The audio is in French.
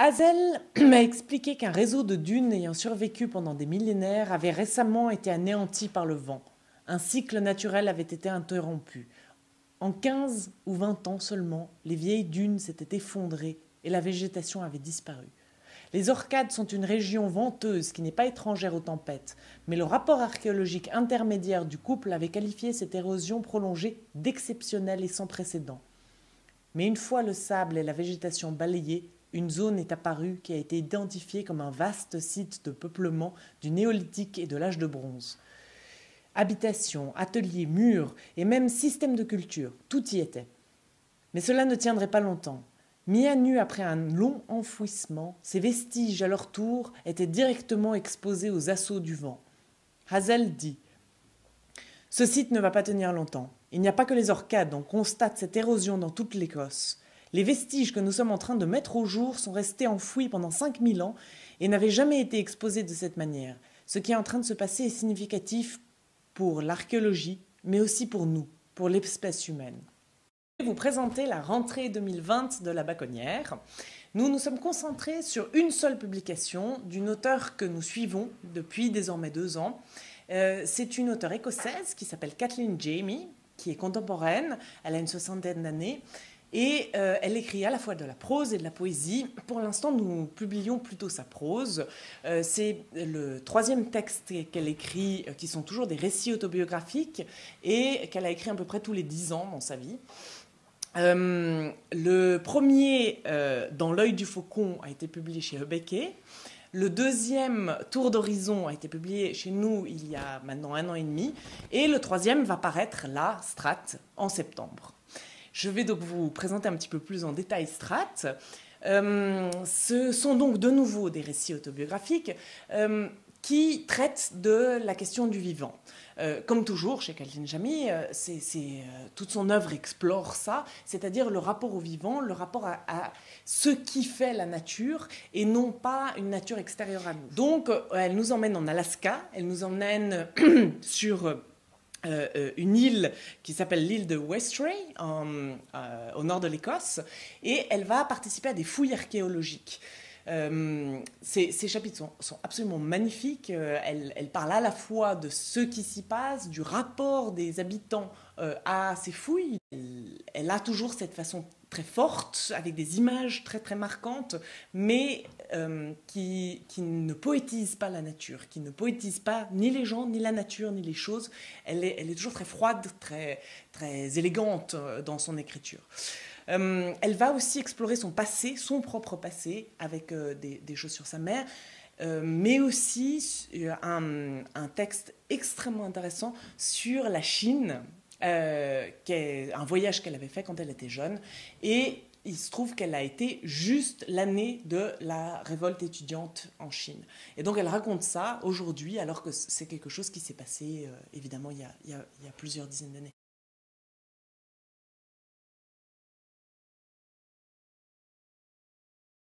Hazel m'a expliqué qu'un réseau de dunes ayant survécu pendant des millénaires avait récemment été anéanti par le vent. Un cycle naturel avait été interrompu. En 15 ou 20 ans seulement, les vieilles dunes s'étaient effondrées et la végétation avait disparu. Les Orcades sont une région venteuse qui n'est pas étrangère aux tempêtes, mais le rapport archéologique intermédiaire du couple avait qualifié cette érosion prolongée d'exceptionnelle et sans précédent. Mais une fois le sable et la végétation balayés, une zone est apparue qui a été identifiée comme un vaste site de peuplement du néolithique et de l'âge de bronze. Habitations, ateliers, murs et même système de culture, tout y était. Mais cela ne tiendrait pas longtemps. Mis à nu après un long enfouissement, ces vestiges à leur tour étaient directement exposés aux assauts du vent. Hazel dit Ce site ne va pas tenir longtemps. Il n'y a pas que les orcades, on constate cette érosion dans toute l'Écosse. Les vestiges que nous sommes en train de mettre au jour sont restés enfouis pendant 5000 ans et n'avaient jamais été exposés de cette manière. Ce qui est en train de se passer est significatif pour l'archéologie, mais aussi pour nous, pour l'espèce humaine. Je vais vous présenter la rentrée 2020 de la Baconnière. Nous nous sommes concentrés sur une seule publication d'une auteure que nous suivons depuis désormais deux ans. Euh, c'est une auteure écossaise qui s'appelle Kathleen Jamie, qui est contemporaine. Elle a une soixantaine d'années et euh, elle écrit à la fois de la prose et de la poésie. Pour l'instant, nous publions plutôt sa prose. Euh, c'est le troisième texte qu'elle écrit, euh, qui sont toujours des récits autobiographiques, et qu'elle a écrit à peu près tous les dix ans dans sa vie. le premier, Dans l'œil du faucon, a été publié chez Hubeke. Le deuxième, Tour d'horizon, a été publié chez nous il y a maintenant un an et demi. Et le troisième va paraître là, Strat, en septembre. Je vais donc vous présenter un petit peu plus en détail Strat. Euh, ce sont donc de nouveau des récits autobiographiques euh, qui traitent de la question du vivant. Euh, comme toujours chez Calvin c'est, toute son œuvre explore ça, c'est-à-dire le rapport au vivant, le rapport à, ce qui fait la nature et non pas une nature extérieure à nous. Donc elle nous emmène en Alaska, elle nous emmène sur euh, euh, une île qui s'appelle l'île de Westray, euh, au nord de l'Écosse, et elle va participer à des fouilles archéologiques. Ces, chapitres sont, absolument magnifiques. Elle, elle, parle à la fois de ce qui s'y passe, du rapport des habitants à ces fouilles. elle, a toujours cette façon très forte, avec des images très très marquantes, mais euh, qui, ne poétise pas la nature, qui ne poétise pas ni les gens, ni la nature, ni les choses. Elle est, elle est toujours très froide, très, très élégante euh, dans son écriture. Euh, elle va aussi explorer son passé, son propre passé, avec des, des, choses sur sa mère. mais aussi un, texte extrêmement intéressant sur la Chine, euh, un voyage qu'elle avait fait quand elle était jeune. Et il se trouve qu'elle a été juste l'année de la révolte étudiante en Chine. Et donc elle raconte ça aujourd'hui, alors que c'est quelque chose qui s'est passé, euh, évidemment, il y a plusieurs dizaines d'années.